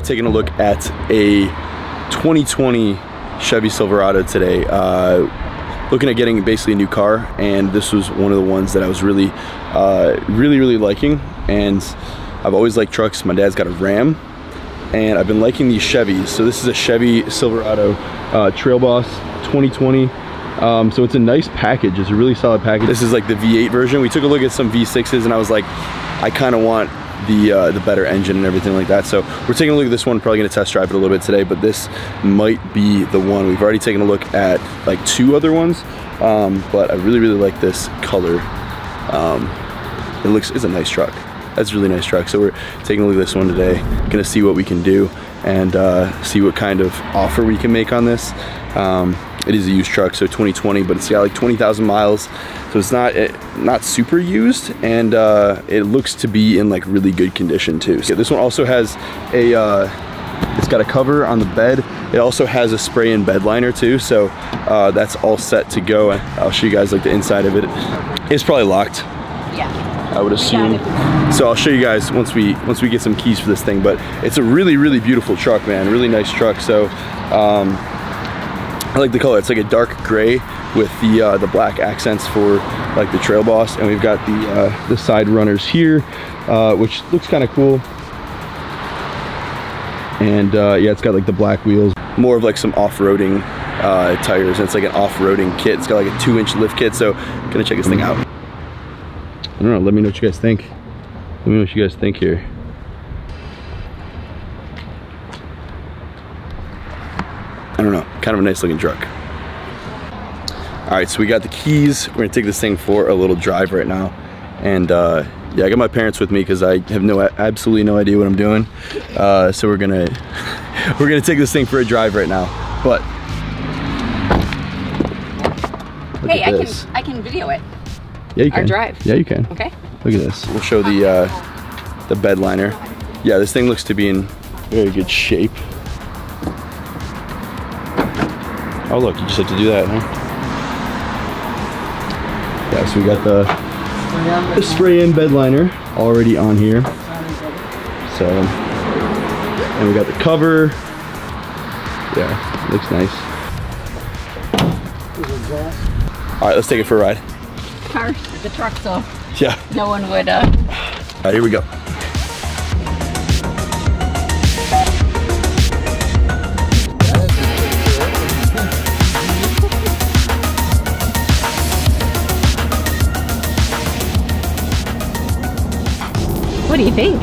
taking a look at a 2020 Chevy Silverado today. Uh, looking at getting basically a new car and this was one of the ones that I was really uh, really really liking. And I've always liked trucks. My dad's got a Ram and I've been liking these Chevys. So this is a Chevy Silverado uh, Trail Boss 2020 um, so it's a nice package. It's a really solid package. This is like the V8 version. We took a look at some V6s and I was like I kind of want the uh, the better engine and everything like that. So we're taking a look at this one, probably gonna test drive it a little bit today, but this might be the one. We've already taken a look at like two other ones, um, but I really, really like this color. Um, it looks, it's a nice truck. That's a really nice truck. So we're taking a look at this one today, gonna see what we can do and uh, see what kind of offer we can make on this. Um, it is a used truck, so 2020, but it's got like 20,000 miles. So it's not it, not super used, and uh, it looks to be in like really good condition too. So this one also has a, uh, it's got a cover on the bed. It also has a spray in bed liner too, so uh, that's all set to go. I'll show you guys like the inside of it. It's probably locked. Yeah. I would assume. So I'll show you guys once we once we get some keys for this thing. But it's a really really beautiful truck, man. Really nice truck. So um, I like the color. It's like a dark gray with the uh, the black accents for like the Trail Boss, and we've got the uh, the side runners here, uh, which looks kind of cool. And uh, yeah, it's got like the black wheels, more of like some off-roading uh, tires. And it's like an off-roading kit. It's got like a two-inch lift kit. So gonna check this thing out. I don't know. Let me know what you guys think. Let me know what you guys think here. I don't know, kind of a nice looking truck. All right, so we got the keys. We're gonna take this thing for a little drive right now. And uh, yeah, I got my parents with me because I have no, absolutely no idea what I'm doing. Uh, so we're gonna, we're gonna take this thing for a drive right now. But, hey, I can, I can video it. Yeah, you can. Our drive. Yeah, you can. Okay. Look at this. We'll show the, uh, the bed liner. Yeah, this thing looks to be in very good shape. Oh look, you just have to do that, huh? Yeah, so we got the, the spray in bed liner already on here. So, and we got the cover. Yeah, looks nice. All right, let's take it for a ride. Car, the truck, so Yeah. no one would, uh, All right, here we go. What do you think?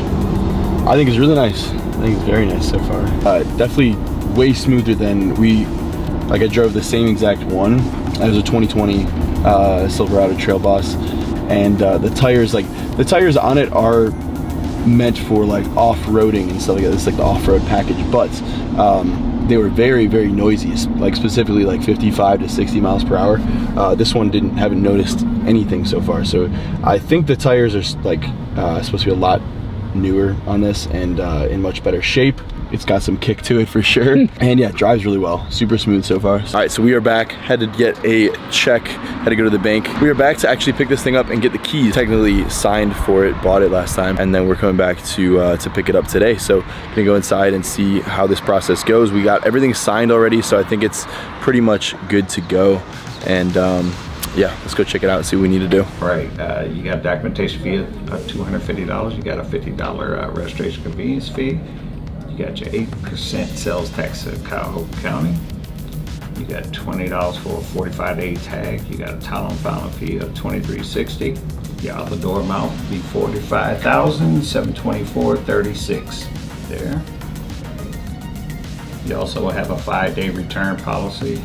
I think it's really nice. I think it's very nice so far. Uh, definitely way smoother than we, like I drove the same exact one as a 2020 uh, Silverado Trail Boss. And uh, the tires, like the tires on it are meant for like off-roading and stuff like that. It's like the off-road package, but um, they were very, very noisy, like specifically like 55 to 60 miles per hour. Uh, this one didn't, haven't noticed anything so far. So I think the tires are like uh, supposed to be a lot newer on this and uh, in much better shape. It's got some kick to it for sure. and yeah, drives really well. Super smooth so far. All right, so we are back. Had to get a check, had to go to the bank. We are back to actually pick this thing up and get the keys. Technically signed for it, bought it last time, and then we're coming back to uh, to pick it up today. So gonna go inside and see how this process goes. We got everything signed already, so I think it's pretty much good to go. And um, yeah, let's go check it out and see what we need to do. Right, uh, you got a documentation fee of $250, you got a $50 uh, registration convenience fee, you got your 8% sales tax of Cuyahoga County, you got $20 for a 45 day tag, you got a town filing fee of $23.60, your other door amount would be $45,724.36 there. You also have a five day return policy.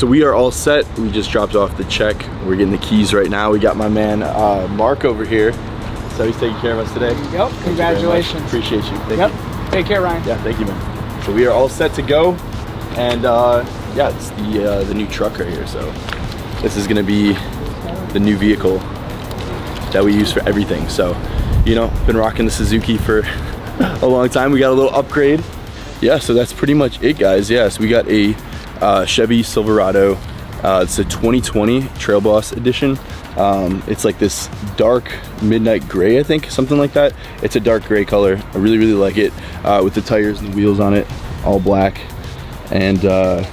So we are all set. We just dropped off the check. We're getting the keys right now. We got my man uh, Mark over here. So he's taking care of us today. Yep, Thank you congratulations. Appreciate you. Thank Yep, you. take care, Ryan. Yeah, thank you, man. So we are all set to go, and uh, yeah, it's the uh, the new truck right here. So this is gonna be the new vehicle that we use for everything. So you know, been rocking the Suzuki for a long time. We got a little upgrade. Yeah, so that's pretty much it, guys. Yeah, so we got a uh, Chevy Silverado Uh, it's a 2020 Trail Boss edition. Um, it's like this dark midnight gray, I think, something like that. It's a dark gray color. I really, really like it uh, with the tires and the wheels on it, all black. And uh,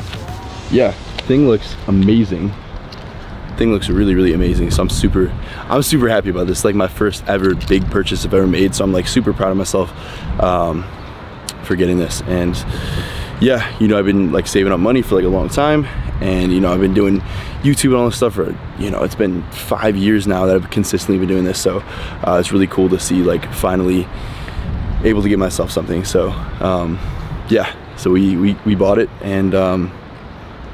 yeah, thing looks amazing. Thing looks really, really amazing. So I'm super, I'm super happy about this. Like my first ever big purchase I've ever made. So I'm like super proud of myself um, for getting this. And yeah, you know, I've been like saving up money for like a long time and you know, I've been doing YouTube and all this stuff for, you know, it's been five years now that I've consistently been doing this. So uh, it's really cool to see like finally able to get myself something. So um, yeah, so we, we, we bought it and um,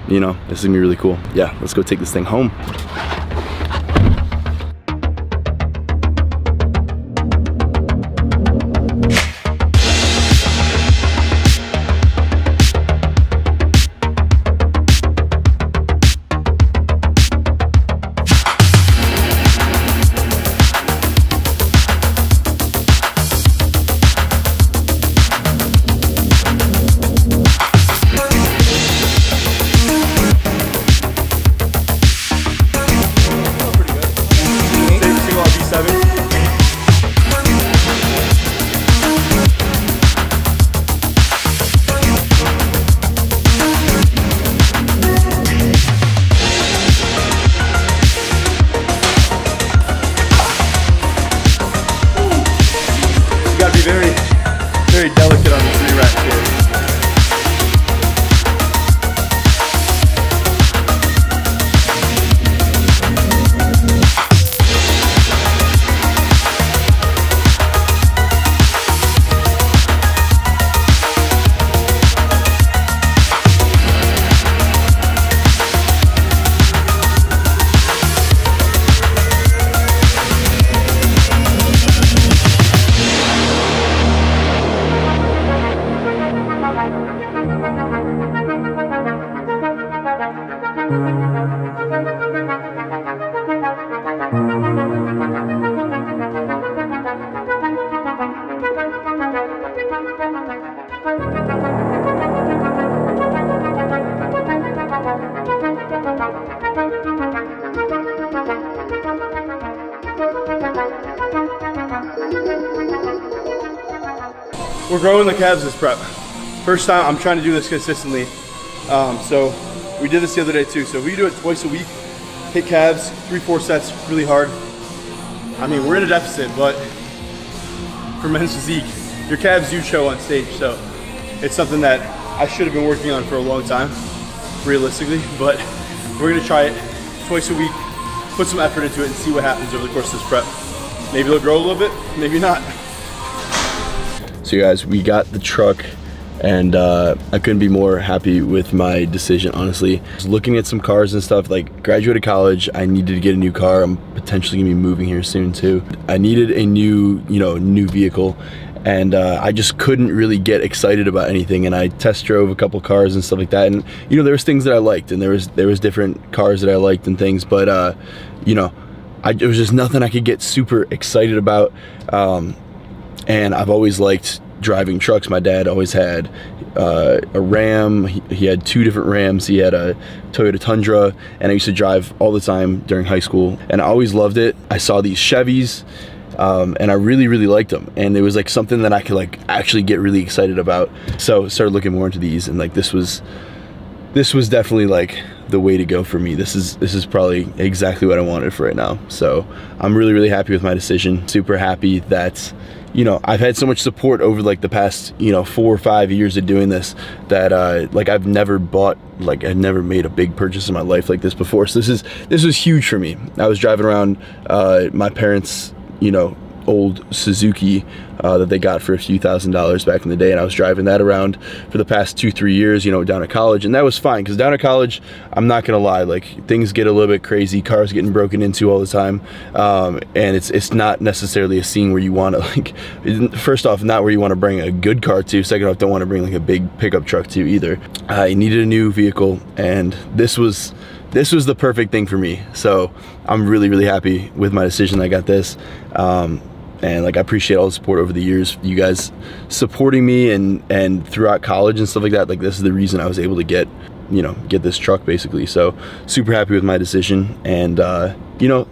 you know, this is gonna be really cool. Yeah, let's go take this thing home. We're growing the calves this prep. First time I'm trying to do this consistently. Um, so we did this the other day too. So if we do it twice a week, hit calves, three, four sets, really hard. I mean, we're in a deficit, but for men's physique, your calves do show on stage. So it's something that I should have been working on for a long time, realistically, but we're gonna try it twice a week, put some effort into it and see what happens over the course of this prep. Maybe it'll grow a little bit, maybe not. So you guys, we got the truck and uh, I couldn't be more happy with my decision, honestly. Was looking at some cars and stuff, like graduated college, I needed to get a new car. I'm potentially gonna be moving here soon too. I needed a new, you know, new vehicle and uh, I just couldn't really get excited about anything. And I test drove a couple cars and stuff like that. And you know, there was things that I liked, and there was there was different cars that I liked and things. But uh, you know, I, there was just nothing I could get super excited about. Um, and I've always liked driving trucks. My dad always had uh, a Ram. He, he, had two different Rams. He had a Toyota Tundra, and I used to drive all the time during high school, and I always loved it. I saw these Chevys. Um, and I really, really liked them. And it was like something that I could like actually get really excited about. So started looking more into these, and like this was, this was definitely like the way to go for me. This is this is probably exactly what I wanted for right now. So I'm really, really happy with my decision. Super happy that you know, I've had so much support over like the past, you know, four or five years of doing this that uh, like I've never bought, like I've never made a big purchase in my life like this before. So this is, this was huge for me. I was driving around uh, my parents, you know, old Suzuki uh, that they got for a few thousand dollars back in the day and I was driving that around for the past two three years you know down at college and that was fine because down at college I'm not gonna lie like things get a little bit crazy cars getting broken into all the time um, and it's it's not necessarily a scene where you want to like first off not where you want to bring a good car to second off don't want to bring like a big pickup truck to either. I needed a new vehicle and this was this was the perfect thing for me so I'm really really happy with my decision I got this um, and like I appreciate all the support over the years you guys supporting me and and throughout college and stuff like that like this is the reason I was able to get you know, get this truck basically. So super happy with my decision. And, uh, you know,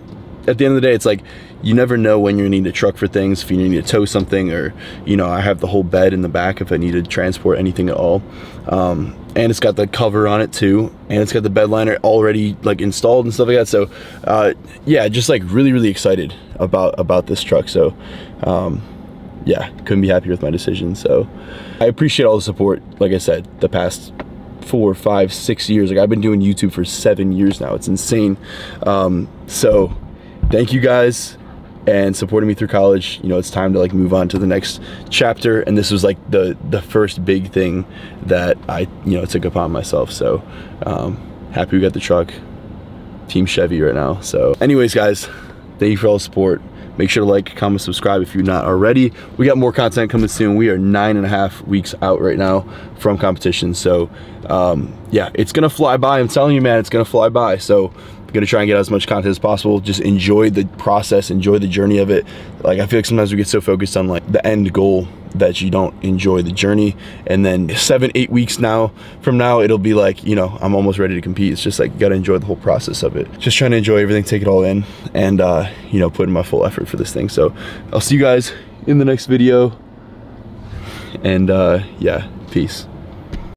at the end of the day, it's like you never know when gonna need a truck for things, if you need to tow something, or you know, I have the whole bed in the back if I need to transport anything at all. Um, and it's got the cover on it too, and it's got the bed liner already like installed and stuff like that. So uh, yeah, just like really really excited about about this truck. So um, yeah, couldn't be happier with my decision. So I appreciate all the support. Like I said, the past four, five, six years. Like I've been doing YouTube for seven years now. It's insane. Um, so thank you guys and supporting me through college you know it's time to like move on to the next chapter. And this was like the the first big thing that i you know took upon myself. So um happy we got the truck. Team chevy right now. So anyways guys thank you for all the support. Make sure to like comment subscribe if you're not already. We got more content coming soon. We are nine and a half weeks out right now from competition. So um yeah it's gonna fly by. I'm telling you man it's gonna fly by. So gonna try and get as much content as possible. Just enjoy the process enjoy the journey of it. Like i feel like sometimes we get so focused on like the end goal that you don't enjoy the journey. And then seven eight weeks now from now it'll be like you know i'm almost ready to compete. It's just like you gotta enjoy the whole process of it. Just trying to enjoy everything take it all in and uh you know put in my full effort for this thing. So i'll see you guys in the next video. And uh yeah peace